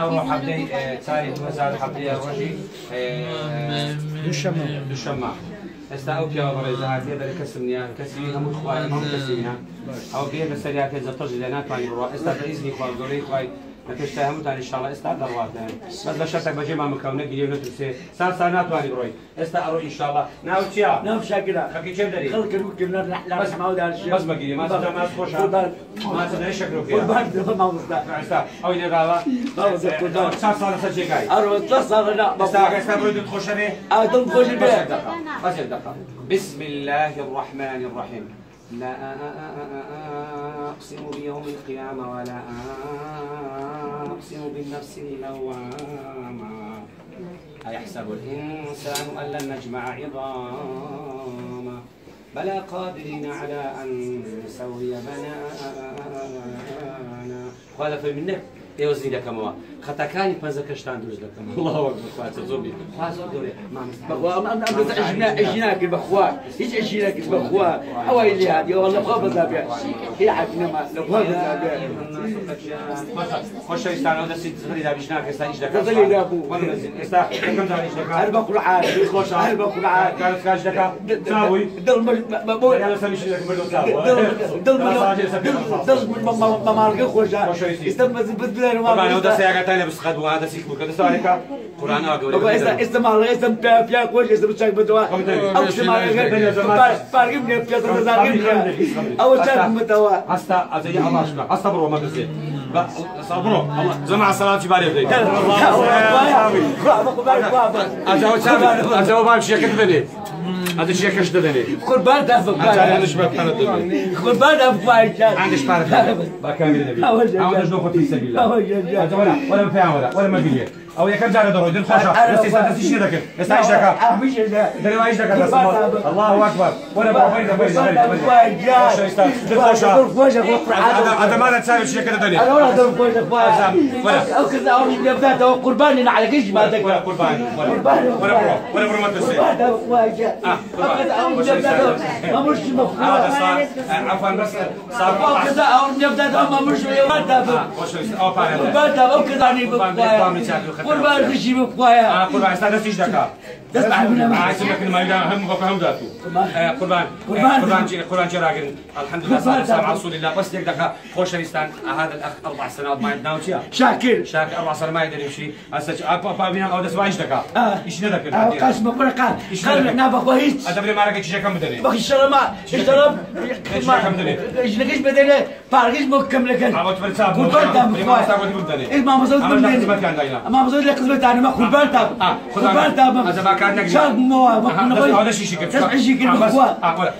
ئەوڕۆ حەبدەی چاری 2000 حەبدەی ڕۆژی دوشەمە دوشەمە ئێستا ئەو پیاوە بەڕێزە هاتیە دەرە کەسم نیان کەسی هەموو خوای هەموو کەسینا ئەو بێ بە سەریاکە زەتەژ لە ناتوانانی بڕوا ئێستا بە ئیزنی خوا زۆرەی خوای نەپێشتا هەمووتان ئینشاڵە ئێستا دەڕواتیان بەس بە شەتێک بەجێ مامکەم نەگیری نەتوسێ سا سا ناتوانانی بڕۆی ئێستا ئەڕۆ ئینشاڵە ناو چیا نام شاكرا خەکی چێم دەری خلق الوكل لا بس ما ودار شيء بەس بەگیری ماچ ماچ خۆشە ماچ دەری شەکر ئێستا ئەوی لێراوە چند ساڵە سەر جێگای أروى تصل لا ئێستا بڕۆی أدم خوش بس بيه الدقة بس الدقة بسم الله الرحمن الرحيم لا أقسم بيوم القيامة ولا أقسم بالنفس اللوامة. أيحسب الإنسان أن لن نجمع عظاما بلى قادرين على أن نسوي بنانا. قال فمنك ئێوەزی دەکەمەوە خەتەکانی پەنجەکەشتان دروست دەکەم الله وەکبەر خواتە زۆر بی خوا زۆر گەورەیە مامۆستا بخوا ما أنا بس عشنا عشنا كل بخوا هيج عشنا كل بخوا هو اللي هادي والله بخوا بزابيا هي حكنا ما بخوا بزابيا خۆشەویستان ئەو دەستی زری دابیش ناکەستا ئیش دەکات دەزەلی دابوو. ئێستا یەکەم جار ئیش دەکات هل بقول عاد خۆش هل بقول عاد کارت کاش دەکات چاوی دل ما بقول یان لەسەر میشی دەکەم بەردەو چاوە دل دل ما ما ما مارك خوشا استم بس بدل طبعا ما ئەو دەستەیەکەتان لە بسخەت بوو دەستی بکە دەستوانێکە قورآن ئەوە بابا گەورە اسم اسم مارك اسم بيا بيا خوش اسم تشاك بدوا أو اسم مارك فارق من بيا زمان أو تشاك متوا هەستا ئەجەی ئەڵاشکە هەستا بڕۆ مەدرسێ ازش یکش دادنی خور بعد دفع بعد ازش پرده دادنی خور بعد دفع کرد عندش پر با کامیل نبی اولش نو خود تیسه بیلا اول ولا اول ما ولا ما بيليه أو كم زاد دروي دل بس يسا بس يشيل ذاك بس إيش ذاك مش ده دل ما إيش ذاك الله اكبر ولا بروفيد بس دل خوشا. خوش هذا هذا ما تساوي شيء كذا دنيا أنا ولا دم خوش ولا أو كذا أو يبدا تو قربان على كيش ما ذاك ولا قربان ولا ولا برو ولا برو ما تسوي ما مش هذا مفهوم صار عفوا بس. صار أو كذا أو يبدا ما مش يبدا أو قربان أو كذا قربان تجي بقوايا آه قربان استنى إيش ذاك ما بفهم ذاته قربان. قربان. قربان. جي قربان جي راجل الحمد لله الله على رسول الله بس يقدر خوش ريستان هذا الاخ أربع سنوات ما عندنا وشيا شاكر شاك أربع سنوات ما يقدر يمشي هسه ابا ابا بينا أو دس إيش دكا آه. إيش ندك أو قاسم قرقان قال إحنا بقويت هذا بلي ما ركش كم بدني باقي الشرم اشترب إيش نقيش بدنا فارقش مكم لك عبوت برتاب قربان تام ما بدني إيه ما مزود ما داينا ما مزود لك قسمت أنا ما قربان تام آه قربان تام هذا ما كان نقدر شاك مو ما هذا شيء شيء تسع شيء كل بخوا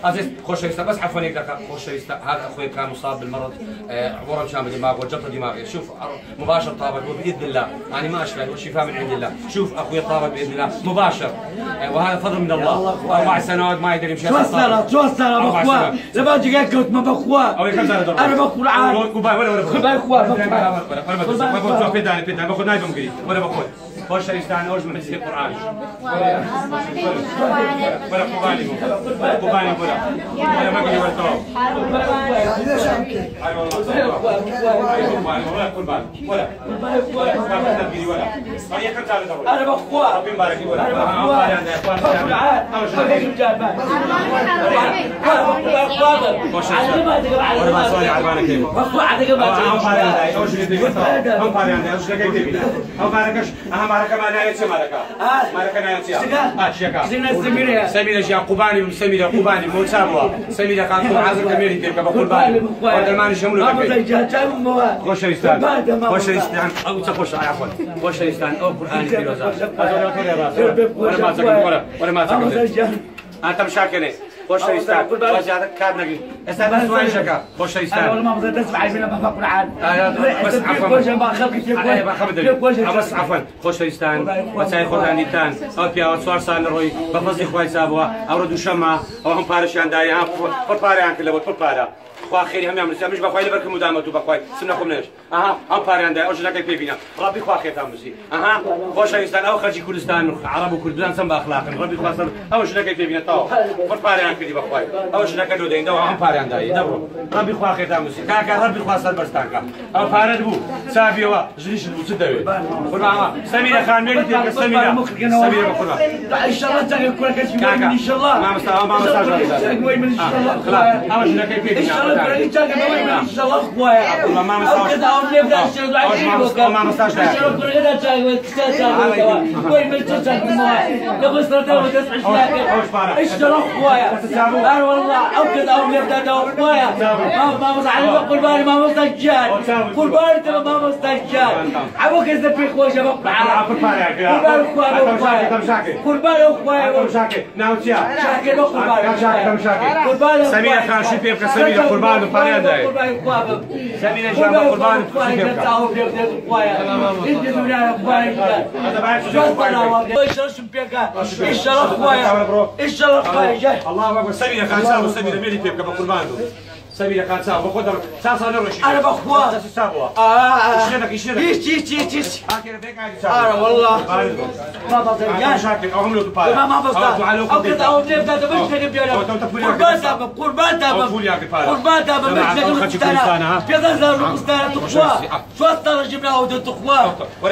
عزيز خوش ريستا بس عفوا يقدر خوش ريستا هذا أخوي كان مصاب بالمرض ورم شامل دماغ وجلطه دماغي شوف مباشر طابق باذن الله يعني ما اشفى والشفاء من عند الله شوف أخوي طابق باذن الله مباشر وهذا فضل من الله أربع سنوات ما يقدر يمشي توصل توصل بخوا لما تجي كنت ما بخوا أو كم سنه أنا بقول عاد ولا ولا قربان اخوا ولا ولا بيداني بيداني باخذ نايف مقري ولا باخذ خوش ريستان اوج من مسجد القران ولا قباني ولا قباني ولا ولا مقري ولا تو اي والله ولا قربان ولا ولا قربان تبقي ولا هي كم سنه تقول أنا بخوا ربي مبارك ولا أنا بخوا بقول عاد خليك جابان خوش ولا ما سوالي عربانه كيف بخوا عاد قبل هم فارين اوش اللي هم فارين اوش اللي كيف هم فاركش اهم معركه ما نايت معركه معركه نايت آه شيكا زين السميرة سميرة جا قباني من سميرة قباني مو تابوا سميرة كان عازم كميري تبقى بقرباني هذا ما نشمله ما كبير بزي جاب مو خوش ريستان خوش ريستان أو تخش عفوا خوش ريستان أو قراني في الوزاره ولا ما تقول ولا ولا ما تقول انت مشاكله خوش ريستان خوش هذا كان نقي أستاذ سؤال شكا خوش أنا ريستان والله ما بزي تسمع من ما بقول عاد بس عفوا كوجه ما خلقك أنا خبر بس عفوا. خوش ريستان وسای خۆدانی تان ئەو پیاوە چوار سال ڕۆی بە فەزی خی چابووە ئەوڕە دووشەمە ئەو هەم پارەشیان دای پڕ پاریان کرد لەوە پڕ پارە خوا خێری هەمیان مسیان مش بەخوای لەبەرکە مدامەت و بەخوای سم نەخۆم نێش ئەها ئەم پاریاندا ئەو ژنەکەی پێبینە ڕابی خوا خێتان بزی ئەها خۆشەویستان ئەو خەرجی کوردستان عرب و کوردستان سم باخلاقن ڕبی خواستن ئەو ژنەکەی پێبینە تاوە بڕ پاریان کردی بەخوای ئەو ژنەکە دو دەینەوە ئەم پاریاندایی دەبڕۆ ڕبی خوا خێتان بزی کاکە ڕبی خوا سەر بەرستانکە ئەو پارەت بوو چاویەوە ژریش بوو چ دەوێت قوربان سەمیرە خان مێری تێکە سەمیرە سەمیرە بەخوربان ان شاء الله تاكل كل كشف كاكا. آن شاء الله ما مستوى- ما مستوى جاهز. تاكل من ان شاء الله خلاص أول شيء كيف ان شاء الله كل تاكل ان شاء الله اخويا والله ما مستوى- أو كذا أو نبدا ان شاء الله أول ما مستوى- ما مستوى ان شاء الله كل سنين أوش بارك. ان شاء الله ما قرباني ما مستجاد قرباني ترى ما مستجاد اخويا قربان اخويا قربان اخويا قربان قربان سميرة خان شو بيبقى سميرة قربان قربان اخويا سميرة جاب قربان شو بيبقى هذا بعد شو بيبقى ان شاء الله اخويا ان شاء الله اخويا جاي الله بقربان سميرة خان ساو بقدر ساسا نروش أنا باخوان سابوا آه شنك شنك إيش إيش إيش إيش هاكي بيك عادي أنا والله ما بطل أو هم لو تبارك ما ما بصدق أو كذا أو نبدا تبش قربان تابع قربان فول ياكل فارغ قربان جماعة، مش ها؟ في غزة وكردستان تخوا شو أصلا جبناه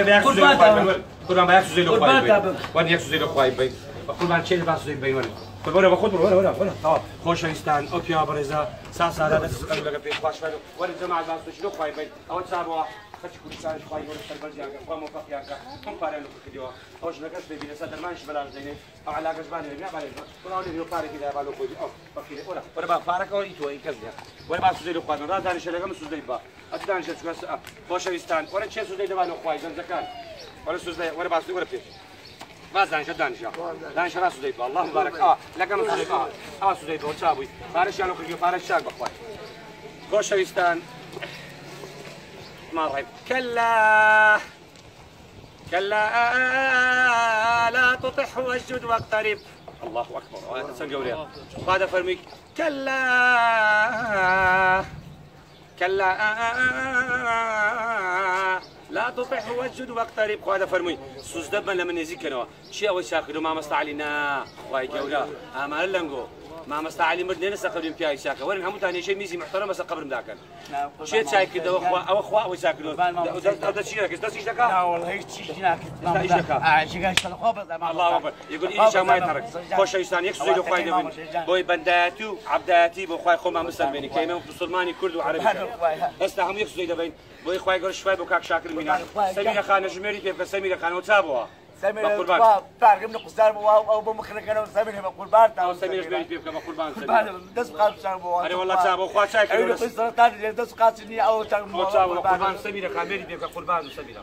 بياكل زي قربان الخواي قربان بياكل زي الخواي قربان تابع. وين ياكل زي الخواي بي قربان شيء بياكل زي بي وين قربان باخذ ولا ولا ولا طبعا خوش انستان اوبيا برزا ساسا لا بس قالوا لك في خواش فلو ولا جماعة بس شنو خواي بي أو تصابوا خش كل سنه خواي ولا سربل جاك قام فقياك هم بارين كديوا اوش لك بي بي صدر ما نش بلاش ديني أو على جزبان اللي بالي ولا اولي يو بارك كده بالو كودي أو فقير ولا ولا با بارك أو ايتو اي كذا ولا با سوزي الخواي ما داني شلغه مسوزي با. اتدان شت خوش انستان ولا شيء سوزي دبالو خواي زكان ولا سوزي ولا با سوزي ما زانش دانشا دانش راس زيد الله مبارك آه لكن زيد آه آه زيد وتساوي فارش يعني كل فارش شاق بخوي خوش ويستان ما رهيب كلا كلا لا تطح واسجد واقترب الله اكبر تسال قولي هذا فرميك كلا كلا لا تطح واسجد واقترب. هذا فرمي سوز دبا لما نزيكنا شي أو شاكلو ما مستعلنا واي جولا اما لنغو ما مستعلي مرد نسا قبل بياي شاكا. ورن هم تاني شيء ميزي محترم بس قبر مداكن. شي تشاي كده اخوا أو أخوا أو شاكلو هذا شيء لك أستاذ لا شكا والله هيك شيء هناك اشتكى. شيء اشتغل خبز الله أكبر. يقول إيش شو ما يتحرك. خوش يستان يكسو زي خوي دبن بوي بنداتو عبداتي بو خوي خوما مسلمين كيما مسلماني كرد وعربي استا سامي بقربان. بارك من قصار أو بمخرج أنا سامي بقربان أو سمير جميري كيف قربان سمير قربان دس قال شهر بو أنا والله تابوا خوا شاكر أيوه قصرتان دس قاسني أو تم وتابوا قربان خان ميري كيف قربان سمير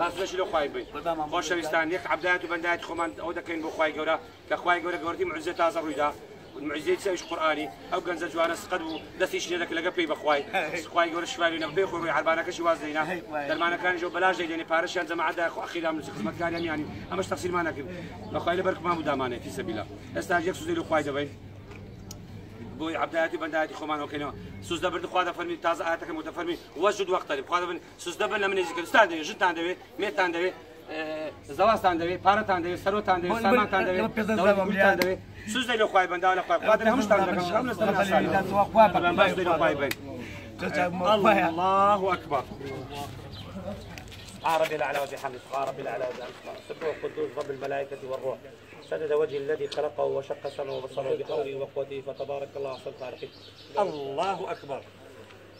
بس ليش لو خوي بي خوش يستان يك عبداتو بندات خومان أو دكين بو خوي قورا كخوي قورا قورتي معزة تازة رويدا. المعزية تسويش قرآني. أو كان جوانا سقدو دسيش لك لقى بي بخواي خواي يقول شوالي نبي خوي عربانا كشي وازينا درمانا كان جو بلاش يعني بارش يعني زعما عدا أخي دام خدمة كان يعني أمش تفصيل ما نكب بخواي لبرك ما مدامانة في سبيله استاجيك سوزي له خواي دبي بوي عبداتي بنداتي خمان وكينا. سوز دبر خوادا فرمي تازه آتك متفرمي. وجد وقت خوادا من سوز دبر لمن يذكر أستاذ جد تاندوي ميت تاندوي زواز تاندوي پارا تاندوي سرو تاندوي سامان تاندوي دولت تاندوي سوز دلو خواي بندانا خواي خوادا همش تاندوي هم نستنى الله اكبر سبحان ربي الاعلى وبحمده سبحان ربي الاعلى وبحمده سبحان القدوس رب الملائكه والروح سدد وجه الذي خلقه وشق سمعه وبصره بحوله وقوته فتبارك الله احسن الخالقين الله اكبر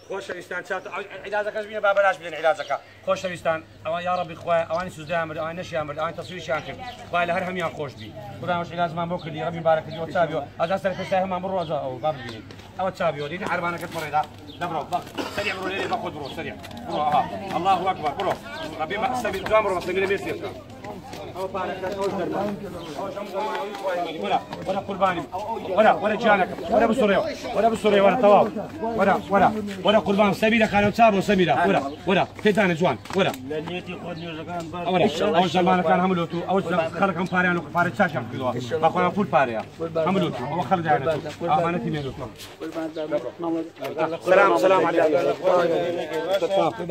خوش ویستان چات علاجك بين بابلاش بدين علاجك خوش ویستان أو يا ربي خويا اواني سوز دامر اواني نشي أمر اواني تصوير شاكر خويا لهر هم يا خوش بي خدا مش علاج ما بوك لي ربي بارك لي وتابيو اجا سر في سهم أمر روزا أو باب بي أو تابيو دي عربانك فريدا دبرو بق سريع برو لي باخذ برو سريع برو ها الله ما سبي دامر بس نقول ميسير ولا ولا قرباني ولا ولا جانك ولا بسوريا ولا بسوريا ولا طواف ولا ولا ولا قربان سميرة كانوا تابوا سميرة ولا ولا كيتان جوان ولا ولا أول زمان كان هملوتو أول زمان خلق هم فاريان وفاري تشاشم كيلو أخونا فول فاريا هملوتو أو خلق يعني أمانتي ميلوتو سلام سلام عليكم.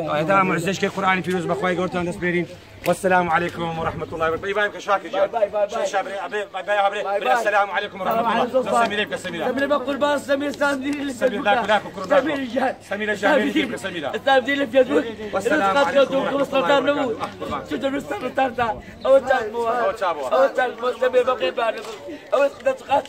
هذا معزز كي قرآن في روز بخواي قلتان دسبيرين والسلام عليكم ورحمة الله وبركاته. باي باي شاكر باي باي باي. باي باي السلام عليكم ورحمة الله. سمير سمير. سمير بقول باص سمير سامدين سمير ذاك ذاك وكرباك سمير جاد سمير جاد كيف سمير. سامدين في يدود والسلام عليكم ورحمة الله سلطان وبركاته. نمو شو نستر تارتا أو تشابو أو تشابو سمير بقول بارك أو تدقات